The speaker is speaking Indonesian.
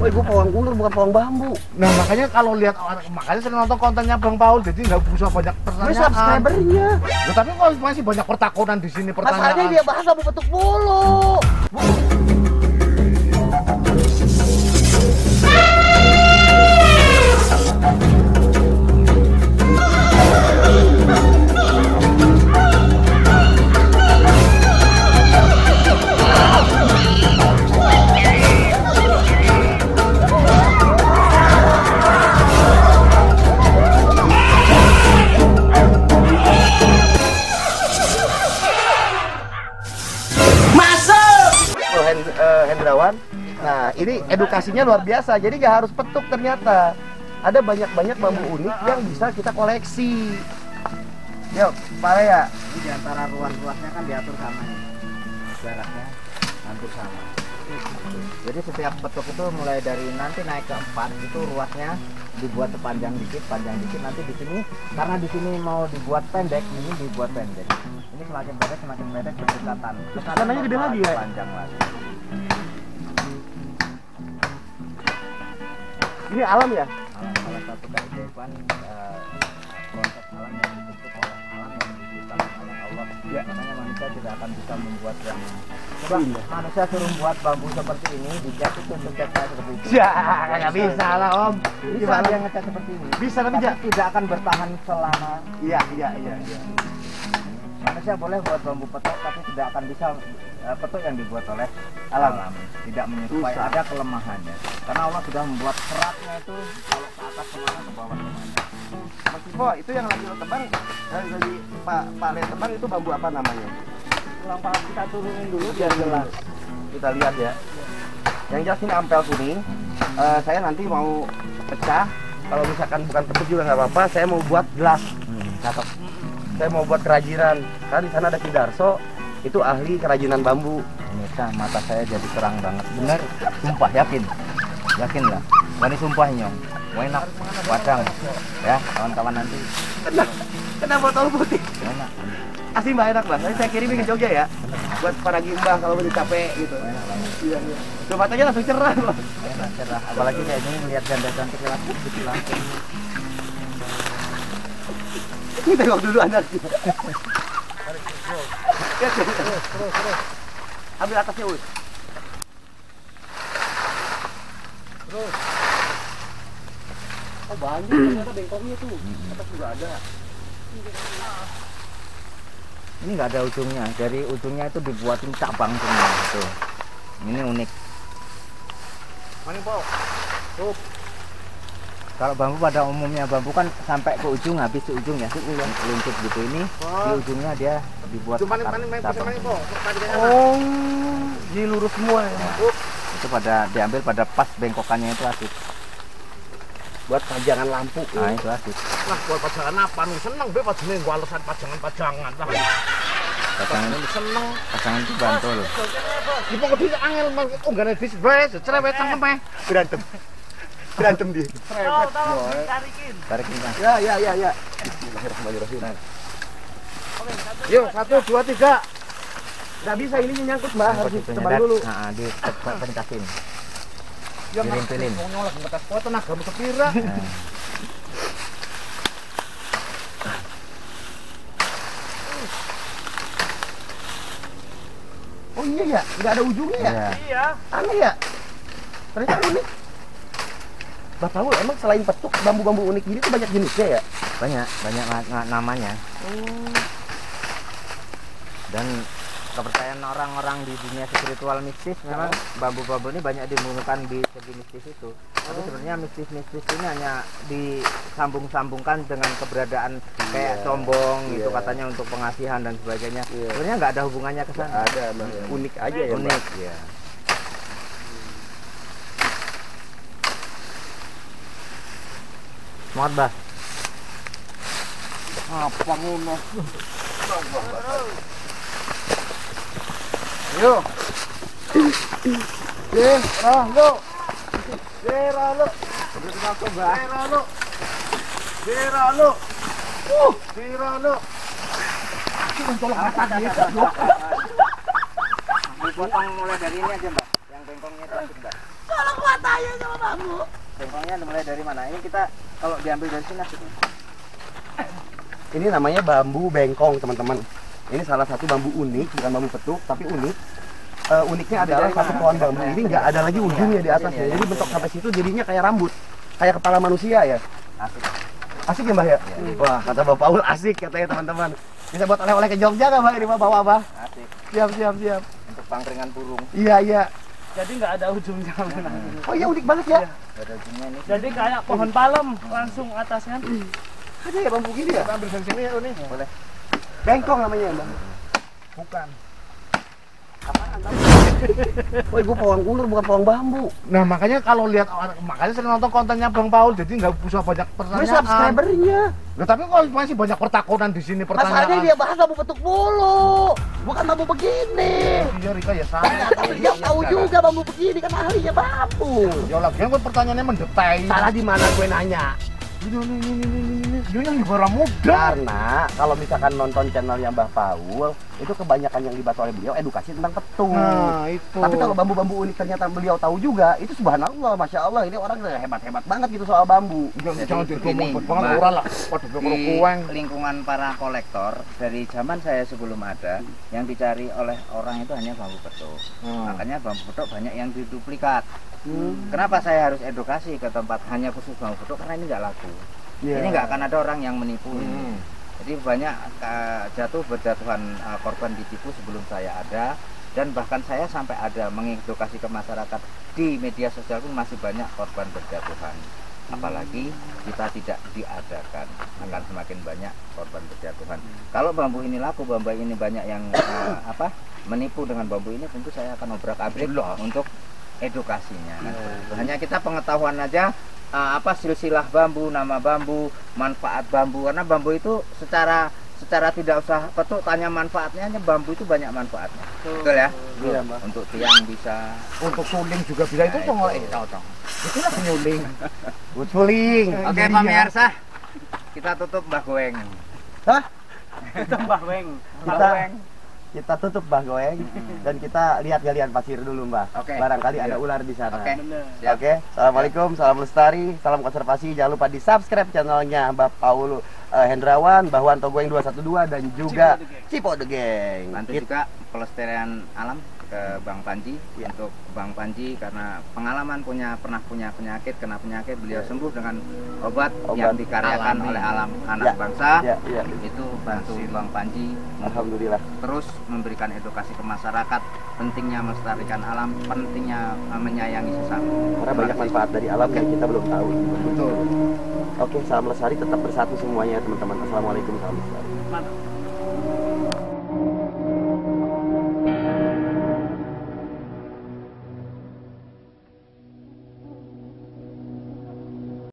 Woi, gua pawang ulur bukan pawang bambu. Nah makanya kalau lihat orang makanya sering nonton kontennya Bang Paul jadi nggak usah banyak Gue pertanyaan. subscribernya. Nah, tapi kalau masih banyak pertakutan di sini pertanyaan. Masalahnya dia bahas bambu petuk mulu. Ini edukasinya luar biasa. Jadi nggak harus petuk ternyata. Ada banyak-banyak bambu unik yang bisa kita koleksi. Yuk, Pak ya. Ini di antara ruas-ruasnya kan diatur sama nih. Jaraknya hampir sama. Jadi setiap petuk itu mulai dari nanti naik ke 4 itu ruasnya dibuat sepanjang dikit, panjang dikit nanti di sini karena di sini mau dibuat pendek, ini dibuat pendek. Ini semakin pendek semakin pendek berdekatan. Terus gede lagi ya? Panjang lagi. Ini alam ya? Alam salah satu keajaiban eh, konsep alam yang dibentuk oleh alam yang diciptakan oleh Allah. Ya. Makanya manusia tidak akan bisa membuat yang Coba manusia suruh buat bambu seperti ini, dicat itu catnya seperti itu. Ya, nggak bisa lah Om. Bisa Gimana? dia ngecat seperti ini. Bisa tapi tidak akan bertahan selama Iya, iya, iya. iya. Manusia boleh buat bambu petok tapi tidak akan bisa eh, petok yang dibuat oleh alam, tidak menyerupai Susah. ada kelemahannya karena Allah sudah membuat seratnya itu kalau ke atas ke mana ke bawah ke mana Mas Ivo, itu yang lagi lo tebang, yang lagi Pak Pak Le tebang itu bambu apa namanya? Lampa kita turunin dulu biar jelas Kita lihat ya. Yang jelas ini ampel kuning. Eh, saya nanti mau pecah. Kalau misalkan bukan petuk juga nggak apa-apa. Saya mau buat gelas. cakep Saya mau buat kerajinan. Karena di sana ada Kidarso. Itu ahli kerajinan bambu. Pemirsa mata saya jadi terang banget bener sumpah yakin yakin lah Wani sumpah nyong enak padang ya kawan-kawan nanti Kena, kena botol putih. enak Asli mbak enak mbak. Nanti saya kirimin ke Jogja ya. Buat para gimbah kalau udah capek gitu. enak banget Iya, iya. Aja langsung cerah mbak. enak cerah apalagi kayak gini melihat ganda cantik gitu Ini tengok dulu anaknya. Ya, terus, Ambil atasnya Us. Oh banyak ternyata bengkoknya tuh. Atas juga ada. ini nggak ada ujungnya dari ujungnya itu dibuatin cabang semua tuh ini unik Mana Paul? Kalau bambu pada umumnya bambu kan sampai ke ujung habis di ujung ya luncur gitu ini di ujungnya dia dibuat Cuma akar main cabang. Oh, jadi lurus semua ya. itu pada diambil pada pas bengkokannya itu asik Buat pajangan lampu. nah itu asik Lah buat pajangan apa nih? Seneng be pajangan gua alasan pajangan-pajangan lah. pasangan Ini seneng. pasangan itu bantul Di pokok di angel oh enggak ada dis bres, cerewet cangkem pe. Berantem. Berantem dia. Tahu tahu carikin. tarik ini Bang. Ya, ya, ya, ya. Bismillahirrahmanirrahim. Yuk, satu, dua, tiga. Nggak bisa ini nyangkut mbak, harus Dad. dulu. nah di pentasin Ya Pilih-pilih. Mau nyolak ngetes kuat tenagamu sepira. nah. Oh iya ya, nggak ada ujungnya ya. Iya. Iya. Aneh ya. Ternyata unik. Bapak Paul, emang selain petuk, bambu-bambu unik gini tuh banyak jenisnya ya? banyak banyak na- na- namanya dan kepercayaan orang-orang di dunia spiritual mistis memang bambu-bambu ini banyak digunakan di segi mistis itu tapi sebenarnya mistis-mistis ini hanya disambung-sambungkan dengan keberadaan kayak sombong gitu Iya. katanya untuk pengasihan dan sebagainya Iya. sebenarnya nggak ada hubungannya ke sana Ada, Mbak. Unik aja ya, Mbak. unik ya semangat bah Apa ngono? Eh, ah. Dera lu. Dera lu. Uh, dera lu. dipotong mulai dari ini aja mbak yang bengkongnya itu bahaya sama bambu. Bengkongnya mulai dari mana? Ini kita kalau diambil dari sini asik. Ini namanya bambu bengkong, teman-teman. Ini salah satu bambu unik, bukan bambu petuk, tapi unik. Eh, uniknya adalah satu pohon bambu ini nggak ada lagi ujungnya di atasnya. ya, Jadi bentuk sampai situ jadinya kayak rambut, kayak kepala manusia ya. Asik. Asik ya mbak ya? Wah kata Bapak Paul asik katanya teman-teman. Bisa buat oleh-oleh ke Jogja nggak mbak ini mbak bawa mbak? Asik. Siap siap siap. Untuk pangkringan burung. Iya iya. Jadi nggak ada ujungnya. Oh iya unik banget ya. Ada ujungnya ini. Jadi kayak pohon palem langsung atasnya. Ada ya bambu gini ya? Kita ambil dari sini ya ini. Boleh. Bengkong namanya mbak. Bukan. Woi gua pawang ular bukan pawang bambu. Nah makanya kalau lihat makanya sering nonton kontennya Bang Paul jadi nggak usah banyak Gue pertanyaan. subscribernya. Loh, tapi kok masih banyak pertakutan di sini Masalahnya pertanyaan. dia bahas bambu petuk mulu. Bukan bambu begini. Iya Rika ya sama. Dia tahu juga bambu begini kan ahlinya bambu. Ya lagi kan pertanyaannya mendetail. Salah di mana gue nanya? Ini ini ini ini ini ini. Dia yang negara muda. Karena kalau misalkan nonton channelnya Mbah Paul, itu kebanyakan yang dibahas oleh beliau edukasi tentang petung. Nah itu. Tapi kalau bambu-bambu unik ternyata beliau tahu juga, itu subhanallah, masya Allah, ini orang hebat-hebat banget gitu soal bambu. jangan diomong banget orang lah. Waduh di lingkungan para kolektor dari zaman saya sebelum ada yang dicari oleh orang itu hanya bambu petuk Hmm. makanya bambu petuk banyak yang diduplikat Hmm. kenapa saya harus edukasi ke tempat hanya khusus bambu petuk karena ini nggak laku Iya. ini nggak akan ada orang yang menipu ini. Hmm. Jadi banyak uh, jatuh berjatuhan uh, korban ditipu sebelum saya ada. Dan bahkan saya sampai ada mengedukasi ke masyarakat. Di media sosial pun masih banyak korban berjatuhan. Apalagi kita tidak diadakan. Akan semakin banyak korban berjatuhan. Kalau bambu ini laku bambu ini banyak yang uh, apa menipu dengan bambu ini tentu saya akan obrak abrik untuk edukasinya. Seperti itu. hanya kita pengetahuan aja uh, apa silsilah bambu nama bambu manfaat bambu karena bambu itu secara secara tidak usah petuk tanya manfaatnya hanya bambu itu banyak manfaatnya betul ya Iya, Mbak. untuk tiang bisa Untuk suling juga bisa itu Nah, itu. eh tahu tahu. Itu lah penyuling. Uculing. oke Iya. pemirsa kita tutup Mbah Goeng Hah? Itu Mbah Weng. Mbah Kita. Kita tutup Mbah Goeng dan kita lihat galian pasir dulu Mbah. Oke. Barangkali ada Iya. ular di sana. oke. Siap. Oke, assalamualaikum, salam lestari, salam konservasi. Jangan lupa di subscribe channelnya Mbak Paul eh, Hendrawan, Bahwan Togoeng 212 dan juga Cipo the Gang. bantu Kita- juga pelestarian alam ke Bang Panji Ya. untuk Bang Panji karena pengalaman punya pernah punya penyakit kena penyakit beliau sembuh dengan obat, Obat yang dikaryakan alami. oleh alam anak Ya. bangsa Ya, ya. itu bantu Bang Panji Alhamdulillah. terus memberikan edukasi ke masyarakat pentingnya melestarikan alam pentingnya uh, menyayangi sesama Karena banyak manfaat dari alam yang kita belum tahu. Betul. Oke, salam lestari tetap bersatu semuanya teman-teman. Assalamualaikum, salam lestari.